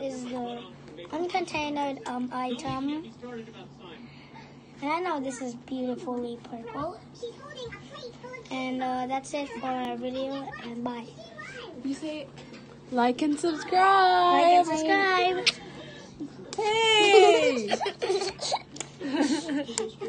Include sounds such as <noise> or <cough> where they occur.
is the uncontained um, item. And I know this is beautifully purple. And uh, that's it for our video, and bye. You say like and subscribe. Like and subscribe. Hey! <laughs>